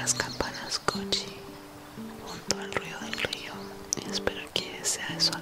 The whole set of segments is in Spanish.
las campanas cochi junto al ruido del río. Y espero que sea de su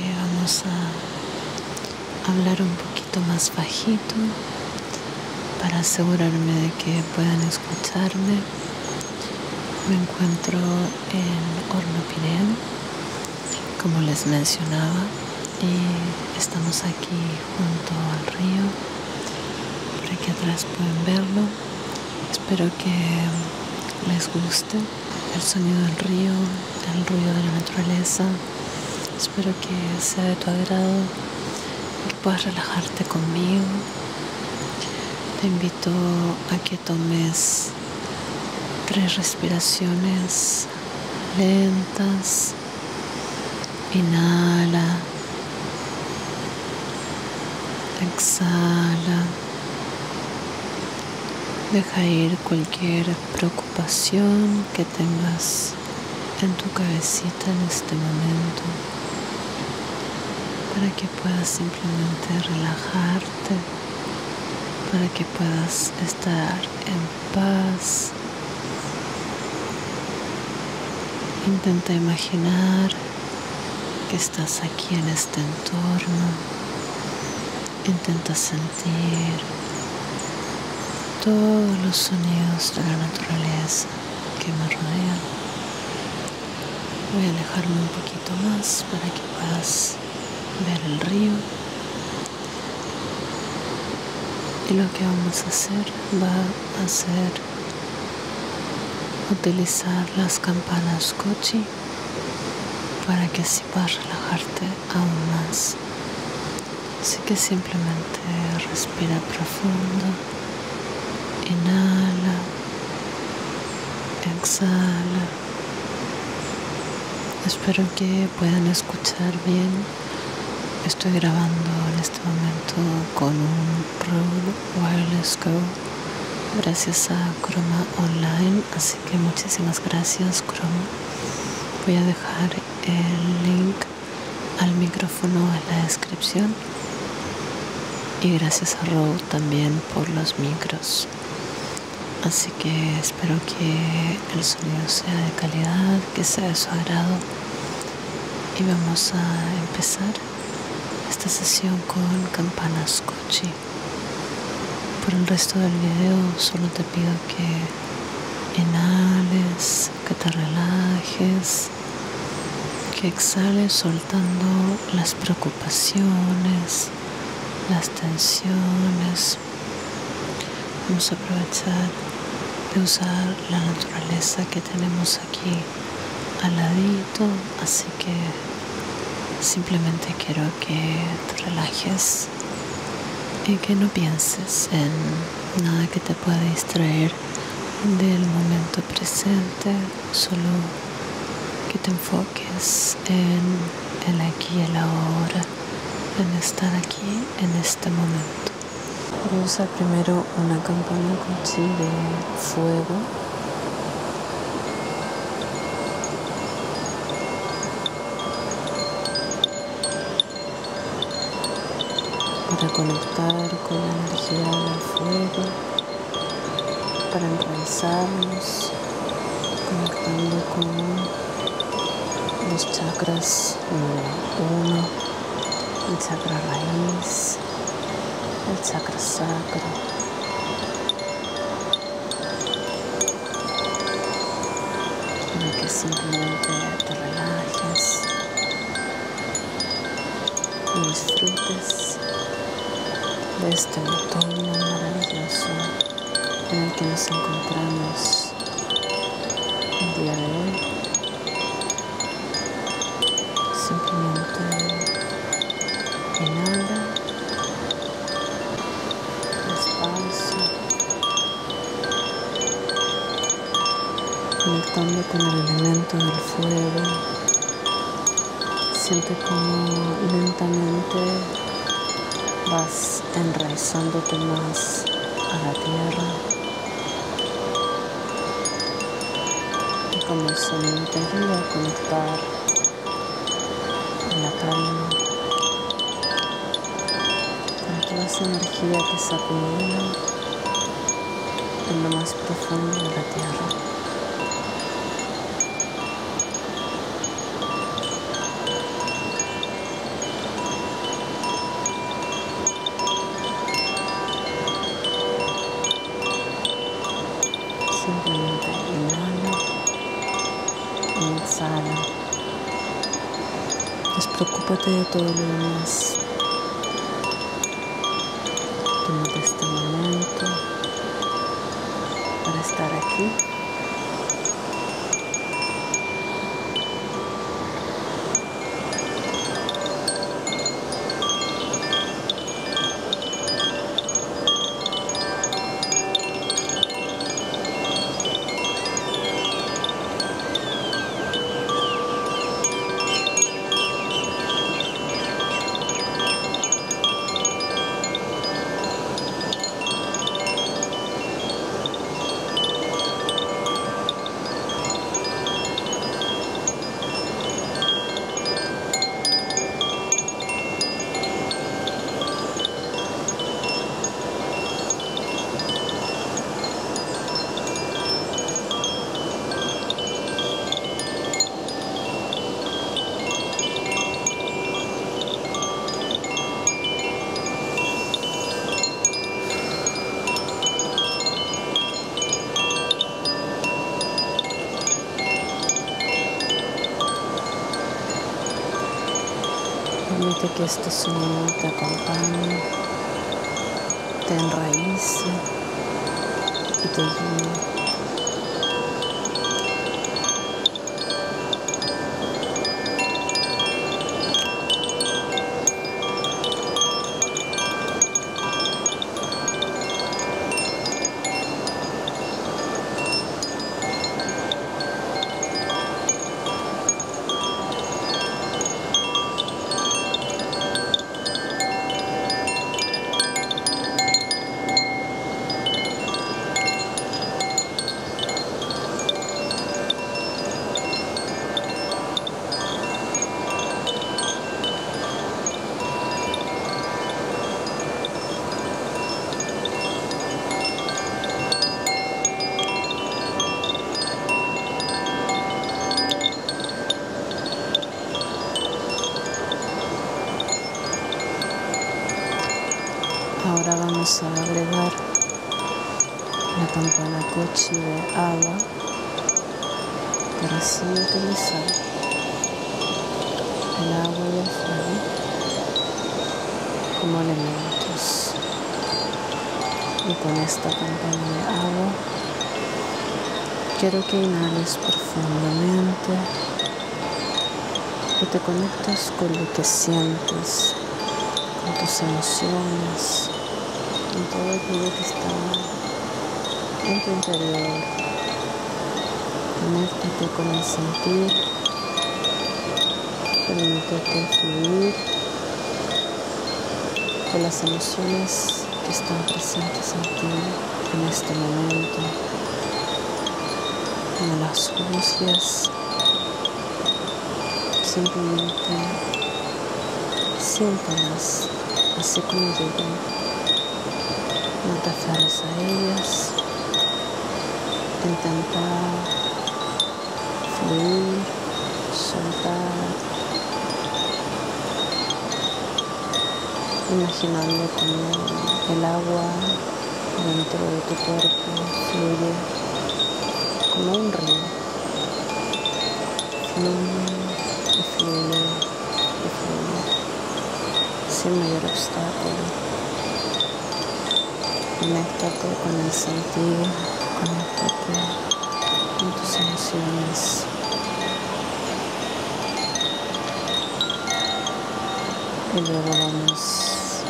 vamos a hablar un poquito más bajito para asegurarme de que puedan escucharme. Me encuentro en Hornopirén como les mencionaba y estamos aquí junto al río. Por aquí atrás pueden verlo. Espero que les guste el sonido del río el ruido de la naturaleza espero que sea de tu agrado y puedas relajarte conmigo te invito a que tomes tres respiraciones lentas Inhala. Exhala. Deja ir cualquier preocupación que tengas en tu cabecita en este momento para que puedas simplemente relajarte, para que puedas estar en paz. Intenta imaginar que estás aquí en este entorno. Intenta sentir todos los sonidos de la naturaleza que me rodean. Voy a alejarme un poquito más para que puedas ver el río. Y lo que vamos a hacer va a ser utilizar las campanas Kochi para que así puedas relajarte aún más. Así que simplemente respira profundo, inhala, exhala. Espero que puedan escuchar bien. Estoy grabando en este momento con un Rode Wireless Go gracias a Chroma Online. Así que muchísimas gracias Chroma. Voy a dejar el link al micrófono en la descripción y gracias a Row también por los micros. Así que espero que el sonido sea de calidad, que sea de su agrado. Y vamos a empezar esta sesión con campanas Kochi. Por el resto del video solo te pido que inhales, que te relajes, que exhales soltando las preocupaciones, las tensiones. Vamos a aprovechar de usar la naturaleza que tenemos aquí al ladito, así que simplemente quiero que te relajes y que no pienses en nada que te pueda distraer del momento presente, solo que te enfoques en el aquí y el ahora, en estar aquí en este momento. Voy a usar primero una campana con de fuego para conectar con la energía del fuego, para enraizarnos, conectando con los chakras uno, el chakra raíz, el chakra sacro. Para que simplemente te relajes y disfrutes de este otoño maravilloso en el que nos encontramos el día de hoy. Simplemente inhala, despacio, conectando con el elemento del fuego. Siente como lentamente vas enraizándote más a la tierra y como se te ayuda a conectar en la calma con toda esa energía que se acumula en lo más profundo de la tierra. Despreocúpate de todo lo demás. Tómate este momento para estar aquí. Que este sonido te acompañe, te enraíce y te guíe. A agregar la campana cochi de agua para así utilizar el agua y el como elementos. Y con esta campana de agua quiero que inhales profundamente y te conectes con lo que sientes, con tus emociones, con todo aquello que está en tu interior. Conéctate con el sentir, permítete fluir con las emociones que están presentes en ti en este momento. No las juzgues, simplemente siéntalas así como llegan. Aferres a ellas. Intenta fluir, soltar, imaginando como el agua dentro de tu cuerpo fluye como un río. Fluye y fluye y fluye sin mayor obstáculo. Conéctate con el sentido, conéctate con tus emociones. Y luego vamos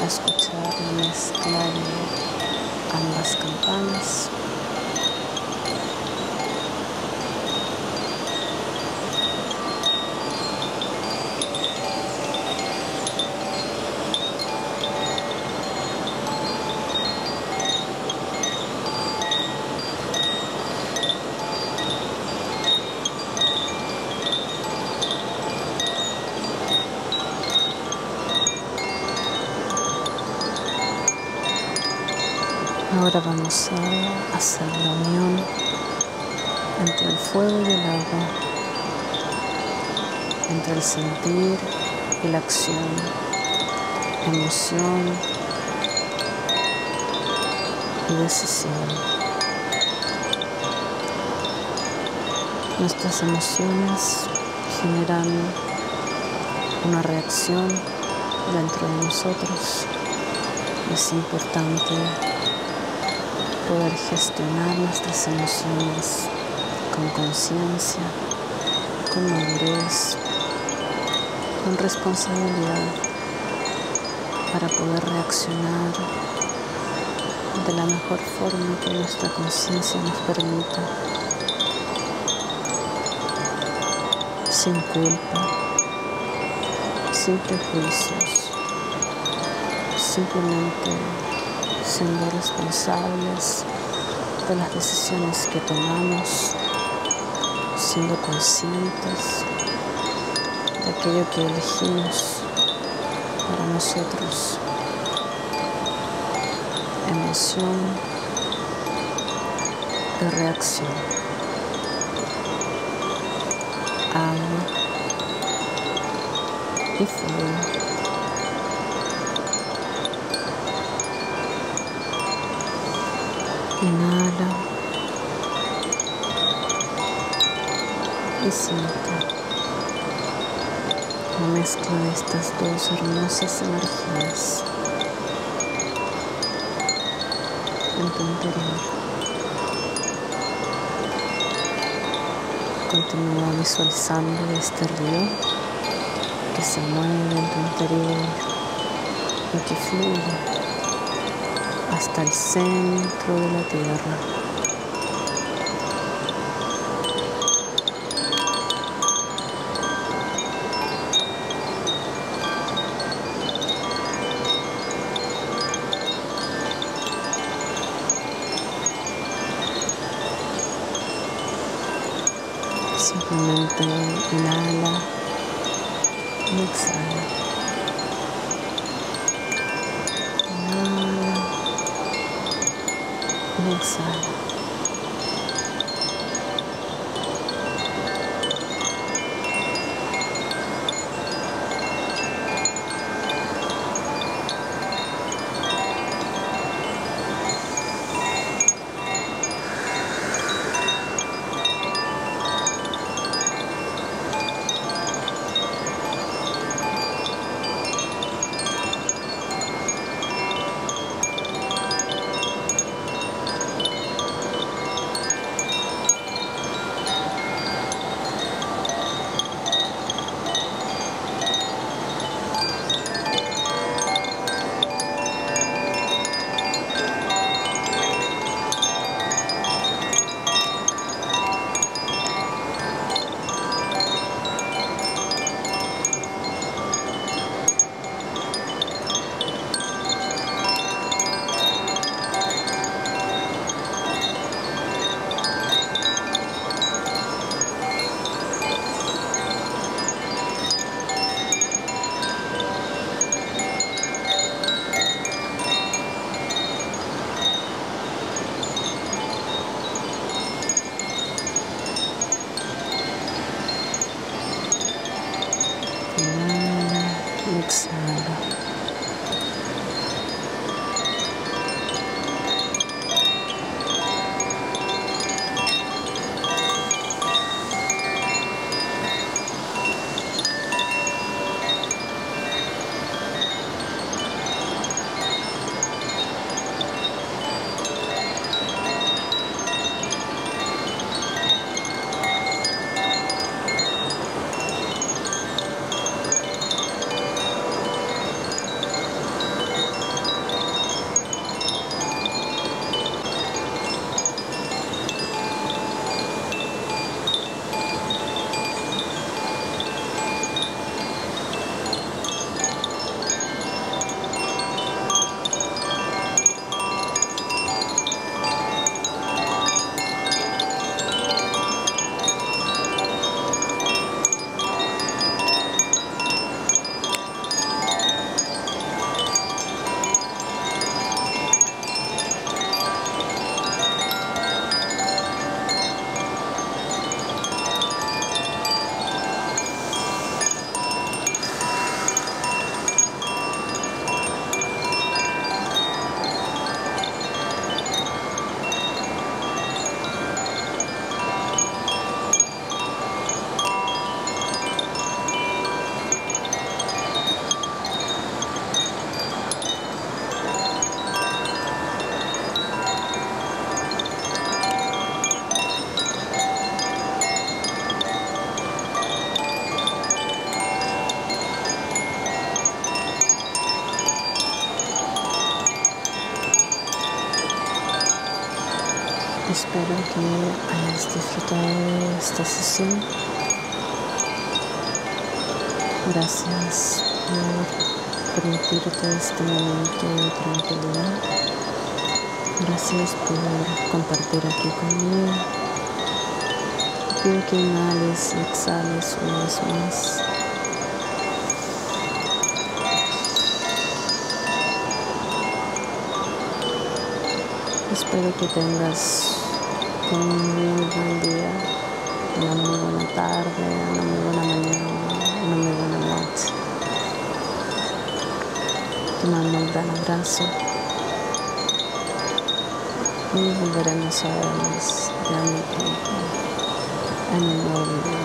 a escuchar la mezcla ambas campanas. Ahora vamos a hacer la unión entre el fuego y el agua, entre el sentir y la acción, emoción y decisión. Nuestras emociones generan una reacción dentro de nosotros. Es importante poder gestionar nuestras emociones con conciencia, con madurez, con responsabilidad para poder reaccionar de la mejor forma que nuestra conciencia nos permita, sin culpa, sin prejuicios, simplemente siendo responsables de las decisiones que tomamos, siendo conscientes de aquello que elegimos para nosotros. Emoción y reacción. Agua y fuego. Inhala y siente la mezcla de estas dos hermosas energías en tu interior. Continúa visualizando este río que se mueve en tu interior y que fluye hasta el centro de la tierra. Exhala. Espero que hayas disfrutado esta sesión. Gracias por permitirte este momento de tranquilidad. Gracias por compartir aquí conmigo. Pido que inhales y exhales una vez más. Espero que tengas un muy buen día, una muy buena tarde, una muy buena mañana, una muy buena noche. Te mando un gran abrazo y volveremos a vernos de tiempo en un nuevo video.